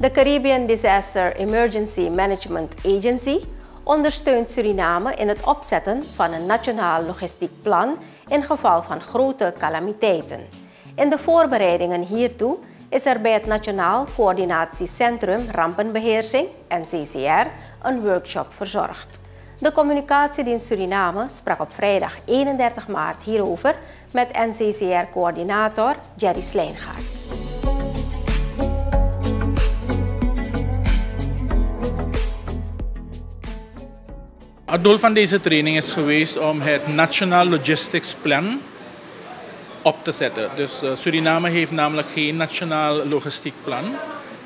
De Caribbean Disaster Emergency Management Agency ondersteunt Suriname in het opzetten van een nationaal logistiek plan in geval van grote calamiteiten. In de voorbereidingen hiertoe is er bij het Nationaal Coördinatiecentrum Rampenbeheersing, NCCR, een workshop verzorgd. De communicatiedienst Suriname sprak op vrijdag 31 maart hierover met NCCR-coördinator Jerry Slijngaard. Het doel van deze training is geweest om het Nationaal Logistics Plan op te zetten. Dus uh, Suriname heeft namelijk geen nationaal logistiek plan.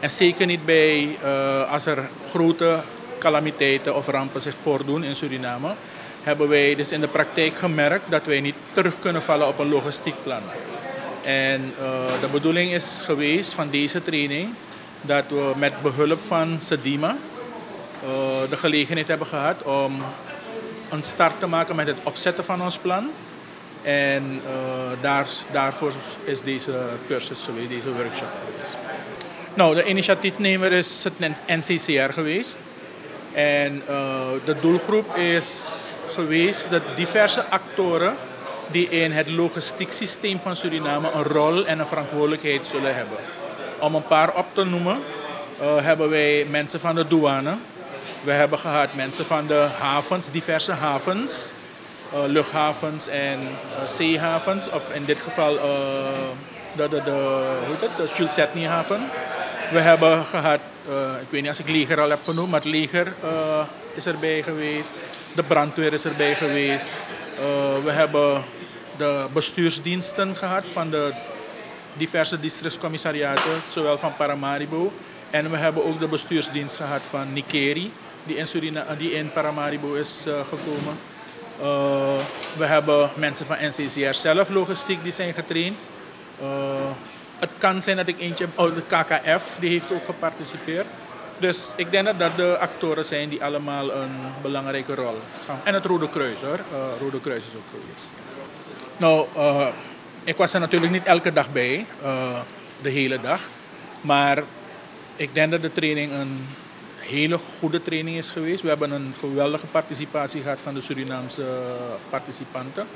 En zeker niet bij uh, als er grote calamiteiten of rampen zich voordoen in Suriname, hebben wij dus in de praktijk gemerkt dat wij niet terug kunnen vallen op een logistiek plan. En uh, de bedoeling is geweest van deze training dat we met behulp van Sedima de gelegenheid hebben gehad om een start te maken met het opzetten van ons plan. En uh, daar, daarvoor is deze cursus geweest, deze workshop geweest. Nou, de initiatiefnemer is het NCCR geweest. En uh, de doelgroep is geweest dat diverse actoren die in het logistiek systeem van Suriname een rol en een verantwoordelijkheid zullen hebben. Om een paar op te noemen, hebben wij mensen van de douane. We hebben gehad mensen van de havens, diverse havens, uh, luchthavens en zeehavens. Of in dit geval de, de, de, hoe heet het? de Jules Setny haven. We hebben gehad, ik weet niet als ik leger al heb genoemd, maar het leger is erbij geweest. De brandweer is erbij geweest. We hebben de bestuursdiensten gehad van de diverse districtscommissariaten, zowel van Paramaribo. En we hebben ook de bestuursdienst gehad van Nikeri, die in, Surina die in Paramaribo is gekomen. we hebben mensen van NCCR zelf, logistiek, die zijn getraind. Het kan zijn dat ik eentje, oh, de KKF, die heeft ook geparticipeerd. Dus ik denk dat dat de actoren zijn die allemaal een belangrijke rol gaan. En het Rode Kruis hoor, uh, Rode Kruis is ook geweest. Nou, ik was er natuurlijk niet elke dag bij, de hele dag. Maar ik denk dat de training een hele goede training is geweest. We hebben een geweldige participatie gehad van de Surinaamse participanten.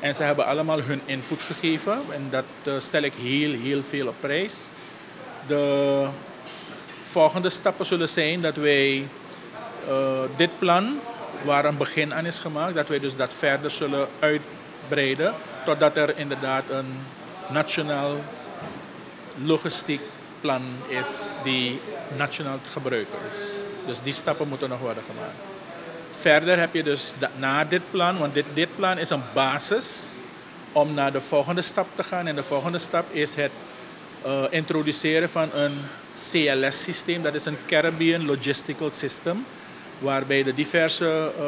En ze hebben allemaal hun input gegeven en dat uh, stel ik heel, heel veel op prijs. De volgende stappen zullen zijn dat wij uh, dit plan, waar een begin aan is gemaakt, dat wij dus dat verder zullen uitbreiden totdat er inderdaad een nationaal logistiek plan is die nationaal te gebruiken is. Dus die stappen moeten nog worden gemaakt. Verder heb je dus na dit plan, want dit, dit plan is een basis om naar de volgende stap te gaan. En de volgende stap is het uh, introduceren van een CLS-systeem. Dat is een Caribbean Logistical System, waarbij de diverse uh,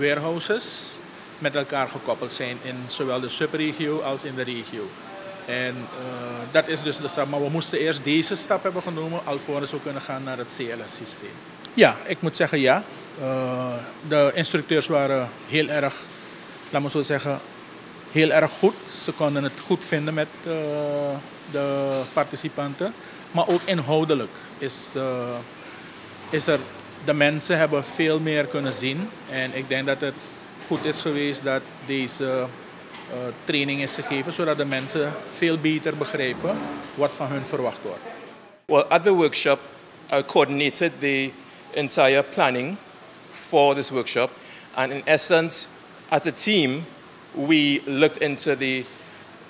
warehouses met elkaar gekoppeld zijn in zowel de subregio als in de regio. En uh, dat is dus de stap. Maar we moesten eerst deze stap hebben genomen, alvorens we kunnen gaan naar het CLS-systeem. Ja, ik moet zeggen ja. Uh, de instructeurs waren heel erg, laat me zo zeggen, heel erg goed. Ze konden het goed vinden met uh, de participanten. Maar ook inhoudelijk is, is er, de mensen hebben veel meer kunnen zien. En ik denk dat het goed is geweest dat deze Eh, training is gegeven, zodat de mensen veel beter begrijpen wat van hun verwacht wordt. Well, at the workshop, I coordinated the entire planning for this workshop. And in essence, as a team, we looked into the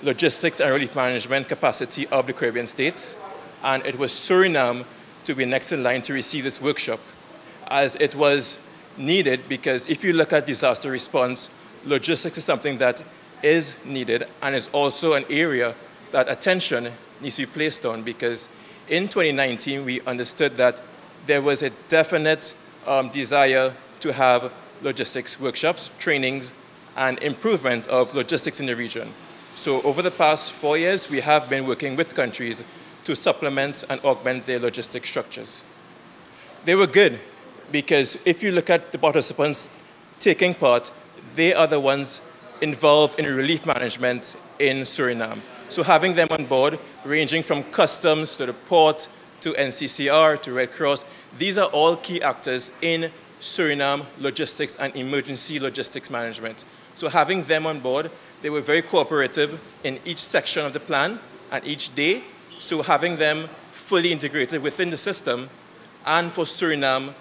logistics and relief management capacity of the Caribbean states. And it was Suriname to be next in line to receive this workshop, as it was needed because if you look at disaster response, logistics is something that is needed and is also an area that attention needs to be placed on because in 2019 we understood that there was a definite um, desire to have logistics workshops, trainings, and improvement of logistics in the region. So over the past four years, we have been working with countries to supplement and augment their logistic structures. They were good because if you look at the participants taking part, they are the ones involved in relief management in Suriname. So having them on board, ranging from customs to the port to NCCR, to Red Cross. These are all key actors in Suriname logistics and emergency logistics management. So having them on board, they were very cooperative in each section of the plan and each day. So having them fully integrated within the system and for Suriname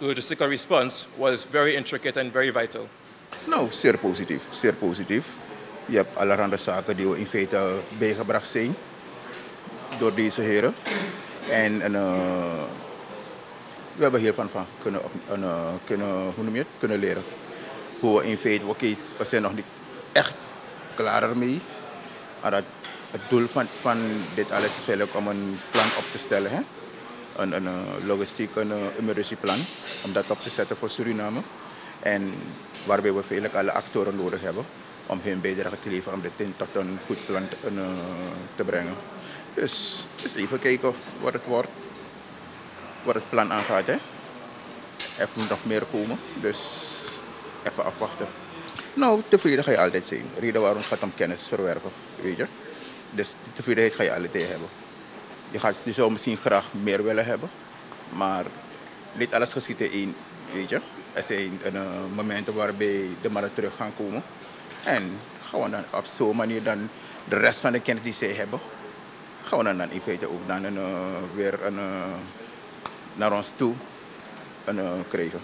logistical response was very intricate and very vital. Nou, zeer positief. Zeer positief. Je hebt allerhande zaken die in feite bijgebracht zijn door deze heren. En, uh, we hebben hiervan van kunnen, uh, kunnen, hoe noem kunnen leren. Hoe we in feite, we zijn nog niet echt klaar ermee. Maar het, het doel van, van dit alles is eigenlijk om een plan op te stellen. Hè? Een, een, een logistiek, een emergency plan. Om dat op te zetten voor Suriname. En waarbij we eigenlijk alle actoren nodig hebben om hun bijdrage te leveren om dit tot een goed plan te, uh, te brengen. Dus, dus even kijken wat het wordt, wat het plan aangaat. Hè. Er moet nog meer komen, dus even afwachten. Nou, tevreden ga je altijd zijn. Reden waarom gaat om kennis verwerven, weet je. Dus die tevredenheid ga je altijd hebben. Je, gaat, je zou misschien graag meer willen hebben, maar dit alles geschiet in één, weet je. Er zijn uh, momenten waarbij de mannen terug gaan komen. En gaan we dan op zo'n manier dan de rest van de kennis die zij hebben, gaan we dan, dan in feite ook dan een, weer een, naar ons toe een, krijgen.